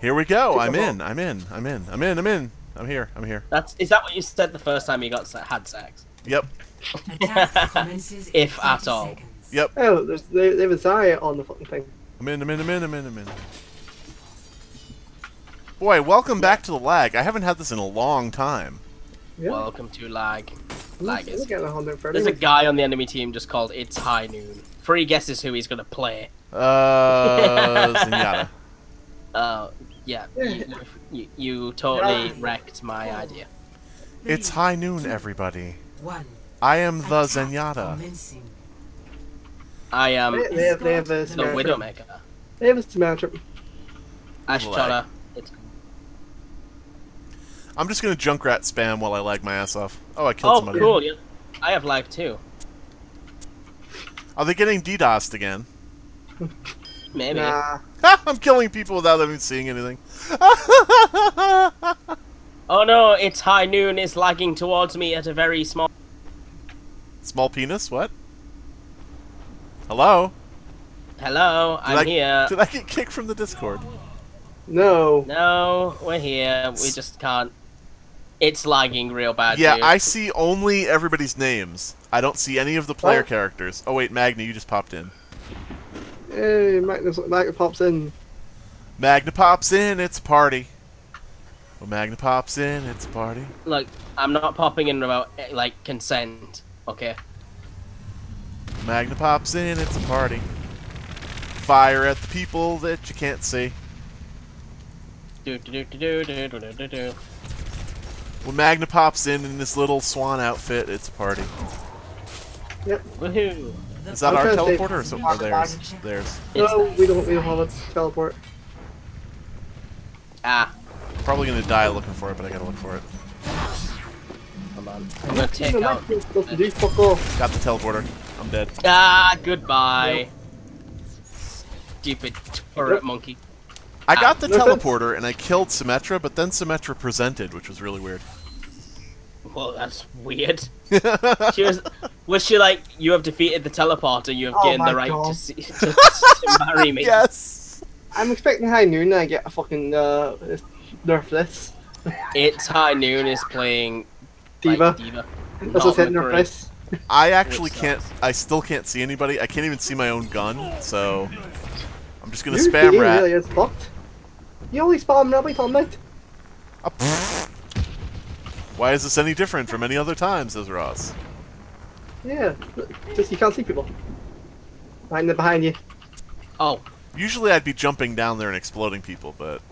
Here we go. I'm in. I'm in. I'm in. I'm in. I'm in. I'm here. I'm here. That's is that what you said the first time you got had sex? Yep. Attack commences If at all. seconds. Yep. Oh, there's they, they have a Zarya on the fucking thing. I'm in. I'm in. I'm in. I'm in. I'm in. Boy, welcome back to the lag. I haven't had this in a long time. Yeah. Welcome to lag. Lag is. I'm getting 130. There's a guy on the enemy team just called It's High Noon. Three guesses who he's gonna play. Uh, Zenyatta. Uh, yeah, you, you, you totally wrecked my oh. idea. It's high noon, everybody. One. I am the Attack Zenyatta. commencing. I am They, they have they have uh, a the Symmetra. Widowmaker. They have a Symmetra. Ashtora. It's I'm just gonna Junkrat spam while I lag my ass off. Oh, I killed oh somebody. cool. Yeah. I have lag too. Are they getting DDoSed again? Maybe. Nah. Ha! I'm killing people without even seeing anything. Oh no, it's High Noon is lagging towards me at a very small. Small penis? What? Hello? Hello, Did I'm I, here. Did I get kicked from the Discord? No. No, we're here. We just can't. It's lagging real bad. Yeah, dude. I see only everybody's names. I don't see any of the player Oh. characters. Oh wait, Magna, you just popped in. Hey, Magnus, Magnus pops in. Magna pops in, it's a party. When Magna pops in, it's a party. Look, I'm not popping in without eh, like consent. Okay. Magna pops in, it's a party. Fire at the people that you can't see. Do do do do do do do do do. When Magna pops in in this little swan outfit, it's a party. Yep. Woohoo! Is that I'm our trying say- teleporter or, so, or theirs? Theirs. No, we don't we don't have a teleport. ah, Probably gonna die looking for it, but I gotta look for it. come on. I'm gonna take Even out. Magnus fuck off. Got the teleporter. I'm dead. Ah, goodbye. Stupid turret Yep. monkey. I got the no offense. teleporter and I killed Symmetra, but then Symmetra presented, which was really weird. Well, that's weird. She was, was she like, you have defeated the teleporter, you have Oh gained the right God. to, see, to, to marry me. yes. I'm expecting high noon and I get a fucking uh nerf this. It's High Noon is playing D.Va. Like, D.Va. That's not what I said nerf this. I actually can't. I still can't see anybody. I can't even see my own gun. So I'm just gonna Your spam Junkrat. really is fucked. You only spawn rubbish all night. Pfft. Why is this any different from any other time? Says Ross. Yeah, just you can't see people. Behind the behind you. Oh, Usually I'd be jumping down there and exploding people, but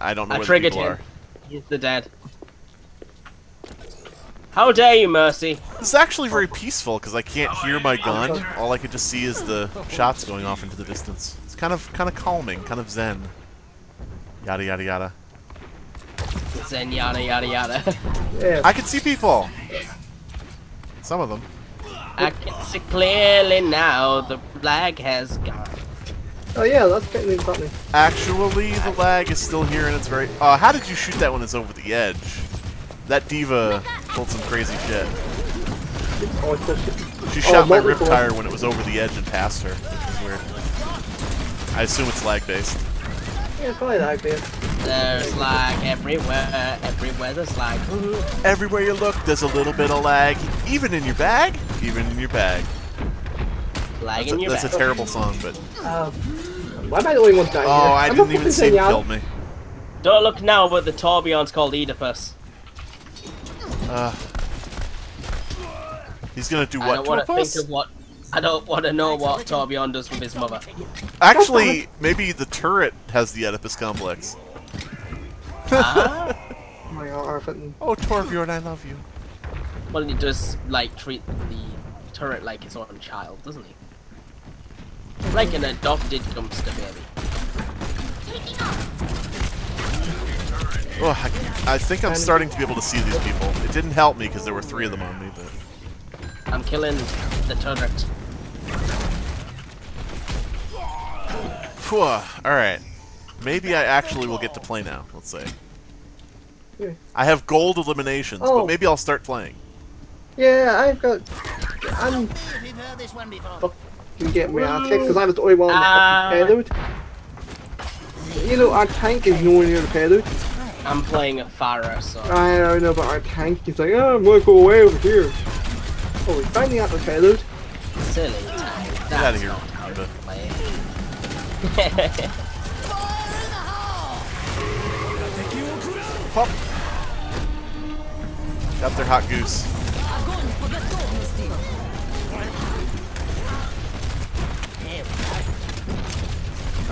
I don't know I where the triggered people him. are. he's the dead. How dare you, Mercy? This is actually very peaceful because I can't hear my gun. All I can just see is the shots going off into the distance. It's kind of kind of calming, kind of zen. Yada yada yada. Zen yada yada yada. Yeah. I can see people. Some of them. I can see clearly now the lag has gone. Oh yeah, that's getting something. Actually, the lag is still here and it's very. Uh, how did you shoot that when it's over the edge? That D.Va pulled some crazy shit. Oh, it's just, She shot my multiple. RIP-Tire when it was over the edge and past her, which is weird. I assume it's lag based. yeah, it's probably that bit. There's lag everywhere, everywhere there's lag. Everywhere you look, there's a little bit of lag. Even in your bag, even in your bag. Lag That's, in a, your that's a terrible song, but Um, why am I the only one dying oh, here? I I'm didn't even fucking see him Zenyatta. killed me. Don't look now, but the Torbjorn's called Oedipus. Uh, he's gonna do what? I what don't want to think of what. I don't want to know what Torbjorn does with his mother. Actually, maybe the turret has the Oedipus complex. ah? Oh my. Oh, Torbjorn, I love you. Well, he does like treat the turret like his own child, doesn't he? Like an adopted dumpster baby. Oh, I, I think I'm starting to be able to see these people. It didn't help me because there were three of them on me, but I'm killing the turret. Phew, all right. Maybe I actually will get to play now. Let's say. I have gold eliminations, Oh. but maybe I'll start playing. Yeah, I've got. I'm We've heard this one before. fucking getting my ass kicked because I was the only one on the Ah. fucking payload. you know, our tank is nowhere near the payload. I'm playing a Pharah, so I don't know, but our tank is like, oh, I'm gonna go away over here. Oh, we finally got the payload. silly tank. Get That's out of here. not how to play. Pop. Got their hot goose.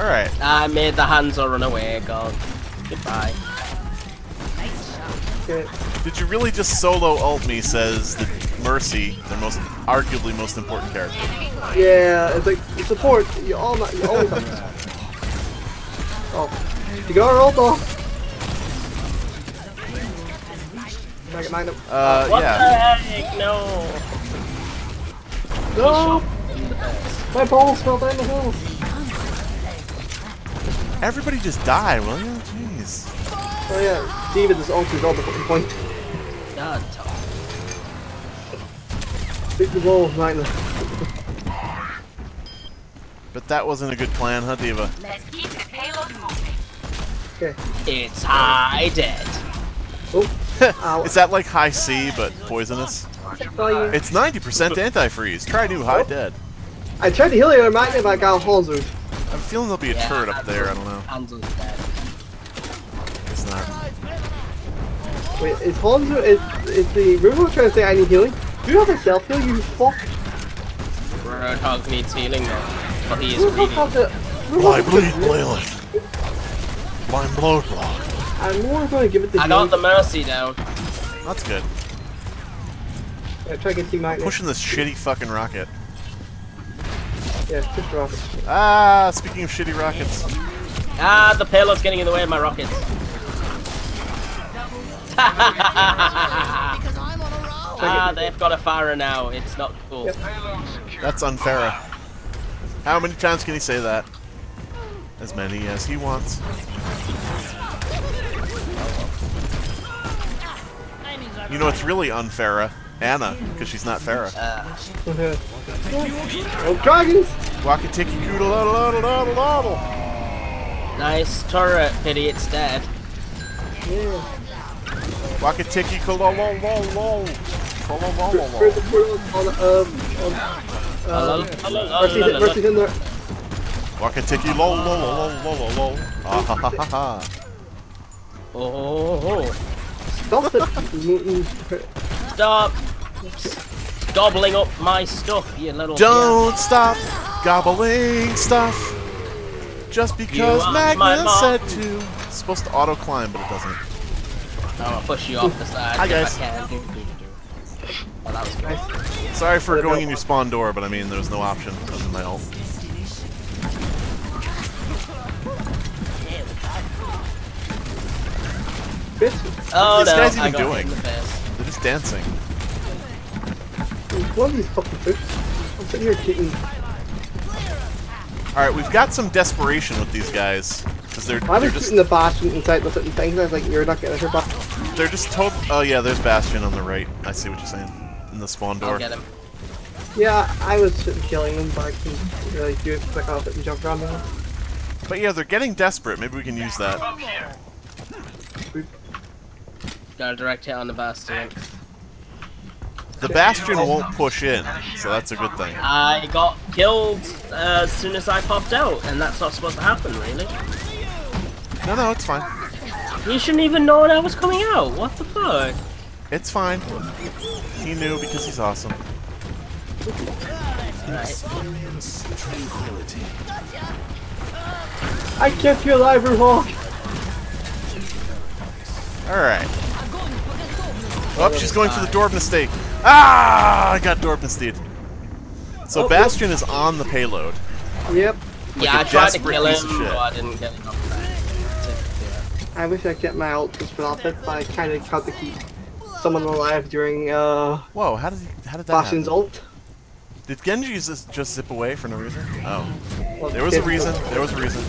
Alright. I made the Hanzo run away, God. Goodbye. Okay. Did you really just solo ult me, says the Mercy, the most arguably most important character. Yeah, it's like support. You all not. You always have. to- Oh, you got her ult off. Mega Magnum. Uh, What yeah. the heck? No. No, In the best. my balls fell down the hill. Everybody just die, will you? Jeez. Oh yeah, David is ultra got the fucking point. God, Tom. Take the ball, Magnum. But that wasn't a good plan, huh, D.Va? Let's keep the payload moving. Okay. It's high dead. Oh, Is that like Hi-C but poisonous? oh. It's 90% antifreeze. Try new high oh. dead. I tried to heal you, Magnum, but I got Hanzo. I'm feeling there'll be a Yeah, turret up there. I don't know. Hanzo's dead. It's not. Wait, is Hanzo, is, is the Robo trying to say I need healing? Do you have a self heal, you fuck? Roadhog needs healing though, but he is Robo greedy. has a... Bleed, Leyland. Blind blood block. I'm more going to give it the I healing. got the mercy down. That's good. Yeah, try to get Team Magnum. Pushing this shitty fucking rocket. Yeah, just drop it. Ah, speaking of shitty rockets. Ah, the payload's getting in the way of my rockets. ah, they've got a Pharah now. It's not cool. Yep. That's unfair. How many times can he say that? As many as he wants. You know it's really unfair, Anna, because she's not Pharah. Uh, Okay. Oh, dragons! Wakatiki koodle doddle doddle doddle doddle. nice turret. Pity it's dead. Yeah. Koodle. Lol, lol, lol, lol. um, on, Hello? uh, Hello? Mercy's, in, Mercy's in there. Wakatiki lol lol lol lol lol lol. Ah ha ha ha ha. Oh. Stop it! Stop gobbling up my stuff, you little. Don't stop gobbling stuff. Just because are my Magna mom. said to. It's supposed to auto climb, but it doesn't. bitch. I'll push you off the side. Hi, guys. Oh, nice. Sorry for going in your spawn door, but I mean, there's no option other than my ult. Bitch, Oh these no, guys even got hit doing? Dancing. one of these fucking fish. I'm sitting here kicking. Alright, we've got some desperation with these guys. Because they're, I they're was just shooting the bastion inside the certain things, I was like, you're not getting her back. they're just total Oh yeah, there's Bastion on the right. I see what you're saying. In the spawn door. I'll get him. Yeah, I was sitting killing them, but I couldn't really do it quick off it and jump around them. But yeah, they're getting desperate. Maybe we can use that. Got a direct hit on the bastion. The Bastion won't push in, so that's a good thing. I got killed uh, as soon as I popped out, and that's not supposed to happen, really. No, no, it's fine. You shouldn't even know when I was coming out. What the fuck? It's fine. He knew because he's awesome. Right. I kept you alive, Roadhog! Alright. Oh, she's going for the Dorbna stake. Ah! I got Dorbna steed. So Oh, Bastion is on the payload. Yep. yeah, a I tried to kill him, but I didn't get enough time I wish I kept my ult just for that but I kinda got to keep someone alive during, uh, Whoa, how did he, how did that Bastion's happen? ult. Did Genji just, just zip away for no reason? Oh. Well, There was a reason. There was a reason.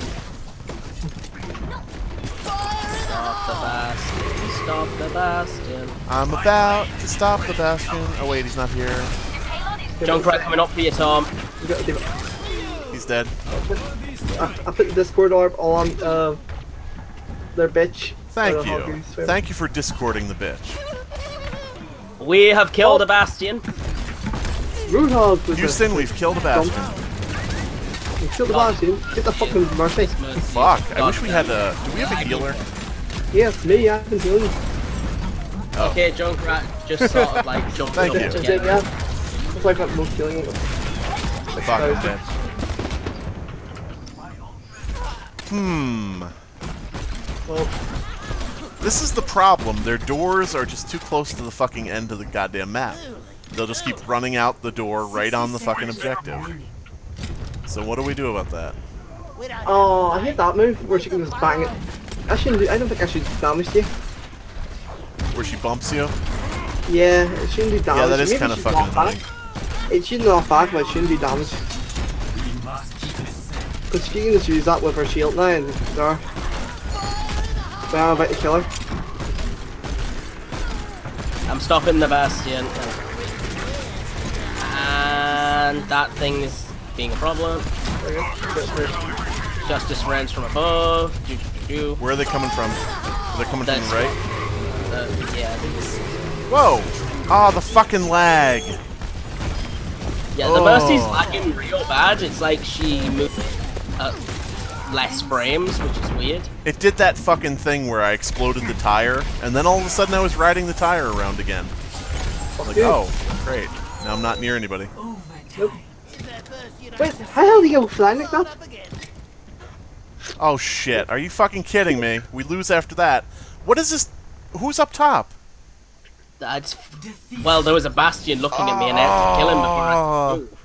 Stop the bastion. I'm about to stop the Bastion. Oh wait, he's not here. Junkrat coming up for you, Tom. You gotta do it. He's dead. I, I put the Discord orb on, uh, their bitch. Thank you. Thank you for discording the bitch. We have killed a bastion. Roadhog was Houston, a, we've killed a bastion. You killed the bastion. Get the fucking mercy. Fuck, I wish we had a... Do we have a healer? Yes, me. I've been healing. Okay, Junkrat just sort of like jumped Thank up you. Just together. yeah. Looks like I'm most healing. Fuck, I'm dead. Hmm. Well, This is the problem. Their doors are just too close to the fucking end of the goddamn map. They'll just keep running out the door right on the fucking objective. So what do we do about that? oh, I hate that move where she can just bang it. I shouldn't. Do, I don't think I should damage you. Where she bumps you? Yeah, it shouldn't do damage. Yeah, that is kind of fucking not back. annoying. It shouldn't knock back, but it shouldn't do damage. Because she can just use that with her shield now and there. So I'm about to kill her. I'm stopping the bastion. And that thing is being a problem. There you go. Good, good. Justice runs from above. Do. Where are they coming from? Are they coming from the right? Uh, yeah, these- Whoa! Ah, the fucking lag! yeah. The Oh. Mercy's lagging real bad. It's like she moved uh, less frames, which is weird. It did that fucking thing where I exploded the tire, and then all of a sudden I was riding the tire around again. Like, oh, great. Now I'm not near anybody. Oh my god. Wait, how the hell do you go flying like that? Oh shit, are you fucking kidding me? We lose after that. What is this? Who's up top? That's well, there was a bastion looking at me, and I had to kill him before I Oh. move.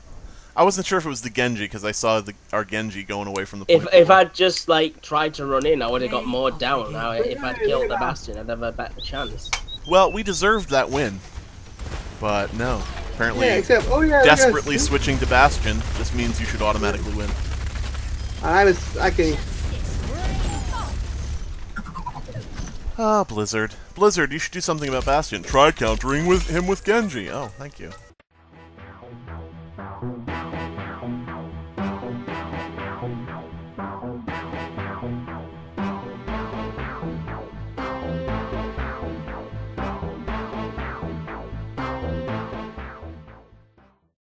I wasn't sure if it was the Genji because I saw the our Genji going away from the If point. if I'd just like tried to run in, I would have got more down. Now, if I'd killed the bastion, I'd have a better chance. Well, we deserved that win, but no. Apparently, Yeah, except oh yeah, look desperately switching to Bastion just means you should automatically win. I was actually Ah, Blizzard. Blizzard, you should do something about Bastion. Try countering with him with Genji. Oh, thank you.